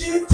you